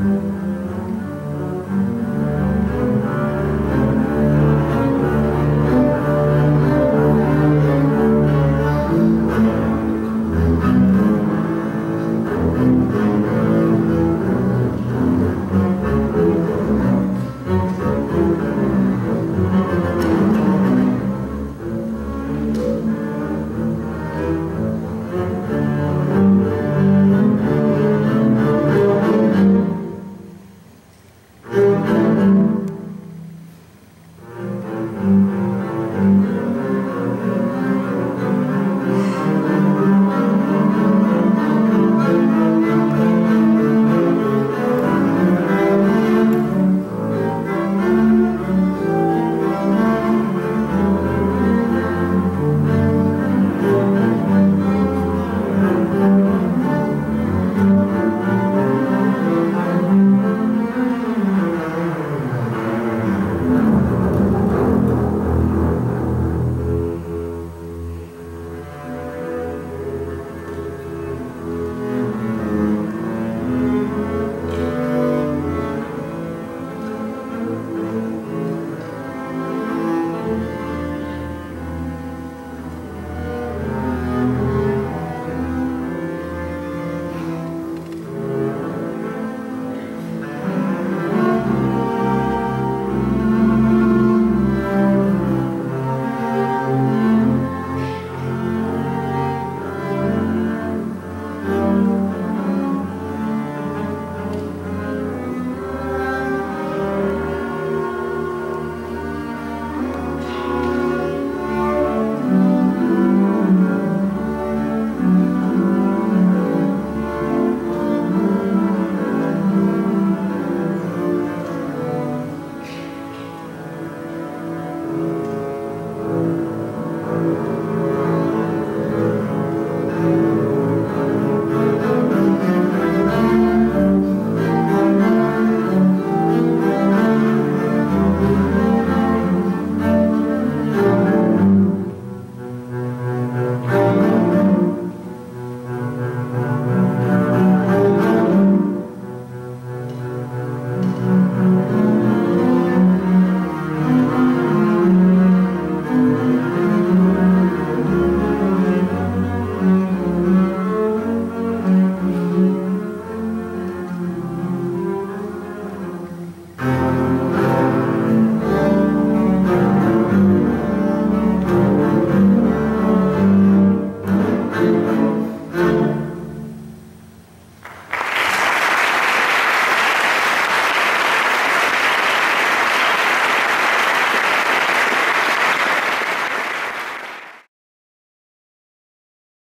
Amen.